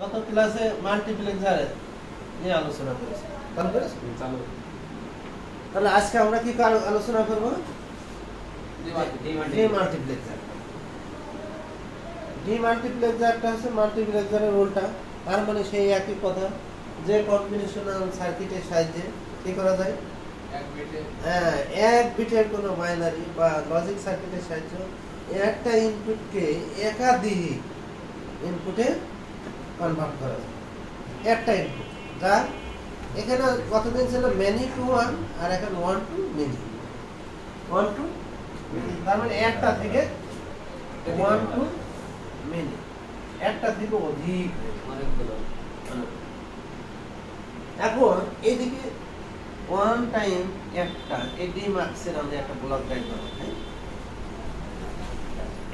গত ক্লাসে মাল্টিপ্লেক্সারে নিয়ে আলোচনা করেছি। তাহলে আজকে আমরা কি আলোচনা করব? হচ্ছে মাল্টিপ্লেক্সারের রোলটা তার মানে সেই একই কথা। যে কম্বিনেশনাল সার্কিটের সাহায্যে কি করা যায়? হ্যাঁ এক বিটের কোনো বাইনারি বা লজিক সার্কিটের সাহায্য একটা ইনপুটকে একাধিক ইনপুটে কনভার্ট করা যায়। একটা ইনপুট যা এখানে কতদিন ছিল মেনি টু ওয়ান আর এখন one to many one to তার মানে একটা থেকে ওয়ান টু মেনি একটা থেকে অধিক। অনেকগুলো এখন এইদিকে ওয়ান টাইম একটা, এই ডি মার্কসের আমরা একটা ব্লক ডায়াগ্রাম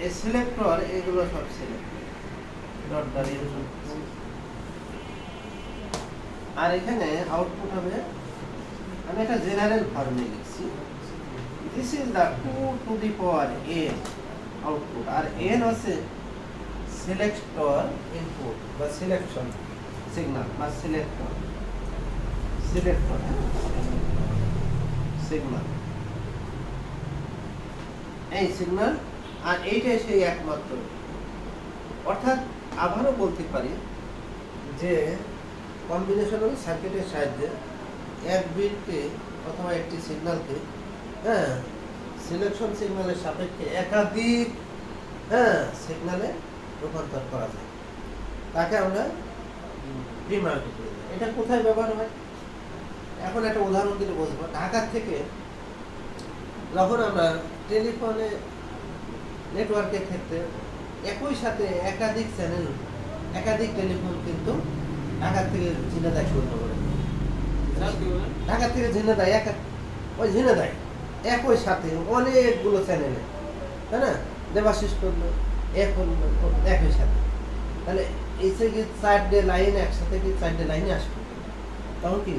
এই সিলেক্টর এগুলো সব সিলেক্ট ডট দাঁড়িয়ে আর এখানে আউটপুট হবে, আমি একটা জেনারেল ফর্মে লিখছি। This is the two to the power n output R n হচ্ছে সিলেক্টর ইনপুট বা সিলেকশন সিগনাল বা সিলেক্টর সিলেক্টর সিগনাল এই সিগনাল আর এইটাই সেই একমাত্র। অর্থাৎ আবারও বলতে পারি যে কম্বিনেশনাল সার্কিটের সাহায্যে এক বিটকে অথবা একটি সিগন্যালকে হ্যাঁ সিলেকশন সিগন্যালের সাপেক্ষে একাধিক হ্যাঁ সিগন্যালে রূপান্তর করা যায়। তাকে আমরা ডিমাল্টিপ্লেক্সার এটা কোথায় ব্যবহার হয়? এখন একটা উদাহরণ দিলে বুঝব ঢাকার থেকে যখন আমরা টেলিফোনে নেটওয়ার্কের ক্ষেত্রে একই সাথে একাধিক চ্যানেল একাধিক টেলিফোন কিন্তু ঢাকা থেকে ঝিনাদায় শুরু করে ঢাকা থেকে ঝিনাদায় এক ওই ঝিনাদায় একই সাথে অনেকগুলো চ্যানেলে তাই না? দেবাশিস করল এ করল একই সাথে। তাহলে এসে কি চারটে লাইন একসাথে কি চারটে লাইনে আসবে? তখন কি?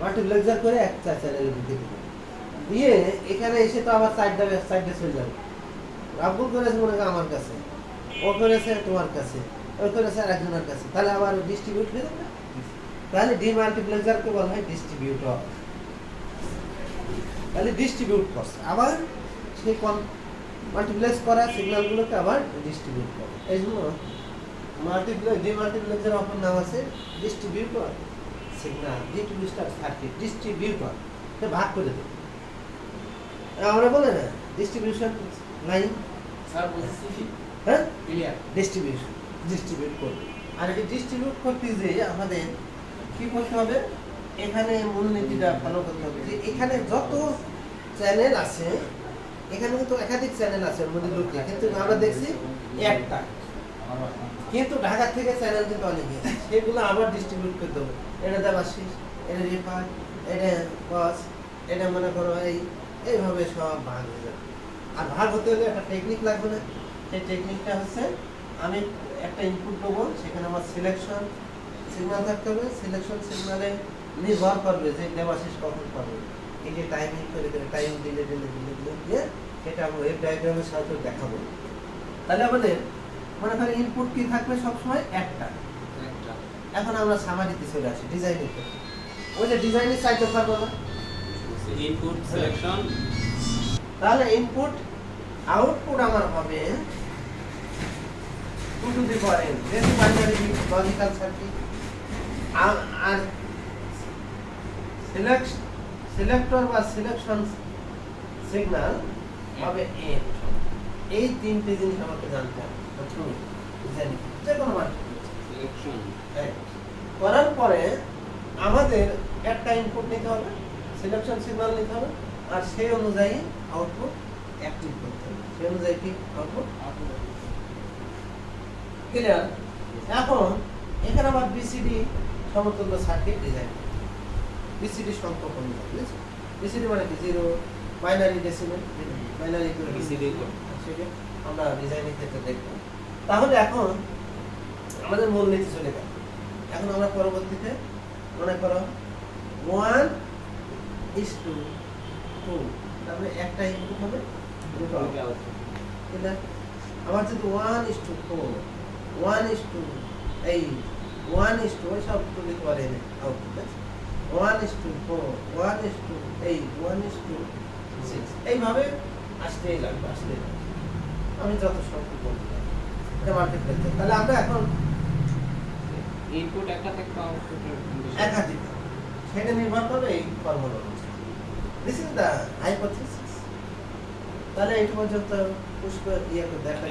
মাল্টিপ্লেক্সার করে একটা চ্যানেলে ঢুকে দিবে। দিয়ে এখানে এসে তো আবার চারটা চারটে চলে যাবে। আব্বুল করেছে মনে আমার কাছে ও করেছে তোমার কাছে, ও করেছে আর কাছে। তাহলে আবার ডিস্ট্রিবিউট হয়ে যাবে? তাহলে ডি মাল্টিপ্লেক্সারকে বলা হয় ডিস্ট্রিবিউটর তাহলে ডিস্ট্রিবিউট করছে। আবার সেই মাল্টিপ্লেক্স করা সিগন্যালগুলোকে আবার ডিস্ট্রিবিউট করে। এই জন্য মাল্টিপ্লেক্স ডি মাল্টিপ্লেক্সের অপর নাম আছে distributor signal distributor circuit distributor ভাগ করে দেবে। আমরা বলে না ডিস্ট্রিবিউশন লাইন স্যার বুঝেছি কি হ্যাঁ? ডিস্ট্রিবিউশন ডিস্ট্রিবিউট করবে। আর এই ডিস্ট্রিবিউট করতে যে আমাদের কি করতে হবে? এখানে মূলনীতিটা ফলো করতে হবে যে এখানে যত চ্যানেল আছে এখানে কিন্তু একাধিক চ্যানেল আছে ওর মধ্যে কিন্তু আমরা দেখছি একটা। কিন্তু ঢাকা থেকে চ্যানেল কিন্তু অনেক সেগুলো আবার ডিস্ট্রিবিউট করতে হবে এটা দেবাশিস এটা রেফার এটা বস এটা মনে করো এই। এইভাবে সব ভাগ হয়ে যাবে। আর ভাগ হতে হলে একটা টেকনিক লাগবে না। সেই টেকনিকটা হচ্ছে আমি একটা ইনপুট দেবো সেখানে আমার সিলেকশন সিগনাল থাকতে হবে। সিলেকশন সিগনালে নির্ভর করবে যে দেবাশিস কখন পাবে। এই যে টাইমিং করে দেবে টাইম দিলে দিলে দিলে দিলে দিয়ে সেটা আমি ওয়েব ডায়াগ্রামের সাহায্যে দেখাবো। তাহলে আমাদের মনে করেন ইনপুট কি থাকবে সবসময় একটা। একটা। এখন আমরা সামারিতে চলে আসি ডিজাইনের ওই যে ডিজাইনের সাইড পারব না। ইনপুট সিলেকশন তাহলে ইনপুট আউটপুট আমার হবে two to the power n যেহেতু বাইনারি লজিক্যাল সার্কিট আর সিলেক্ট সিলেক্টর বা সিলেকশন সিগন্যাল হবে এন এই তিনটে জিনিস আমাকে জানতে হবে। প্রথমে জানি যে কোনো হ্যাঁ। করার পরে আমাদের একটা ইনপুট নিতে হবে সিলেকশন সিগন্যাল নিতে হবে আর সেই অনুযায়ী আউটপুট অ্যাক্টিভ করতে হবে। সেই অনুযায়ী কি আউটপুট ক্লিয়ার এখন এখানে আবার বিসিডি সমতুল্য সার্কিট ডিজাইন বিসিডি সংখ্যক অনুযায়ী বুঝেছ? বিসিডি মানে কি? Zero binary decimal binary BCD code। সেটা আমরা ডিজাইনের ক্ষেত্রে দেখব। তাহলে এখন আমাদের মূলনীতি চলে গেল। এখন আমরা পরবর্তীতে মনে করো ওয়ান ইস টু টু তারপরে একটা ইনপুট হবে দুটো। ঠিক আছে? আবার যদি one is to four one is to eight one is to সব তো লিখতে পারে output one is to four one is to eight one is to six এইভাবে আসতেই লাগবে আসতেই লাগবে। আমি যত বলতে পারি। এটা তাহলে আমরা এখন ইনপুট একটা থাকবে আউটপুট একাধিক। সেটা নির্ভর করবে এই ফর্মুলা অনুযায়ী। দিস ইজ দ্য হাইপোথিসিস তাহলে এই পর্যন্ত পুষ্প ইয়ে করে দেখা